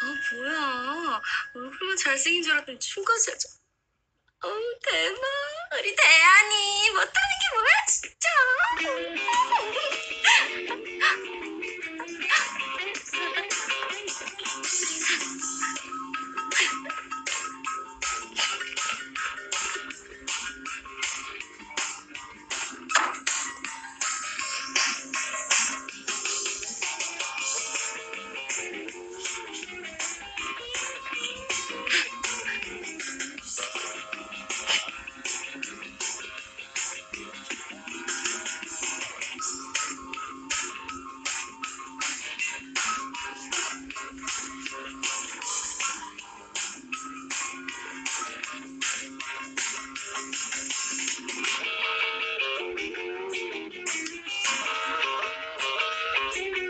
아 뭐야. 얼굴만 잘생긴 줄 알았더니 춤까지 하죠 어우 대박. 우리 대안이 못하는 게 뭐야 진짜 Thank you.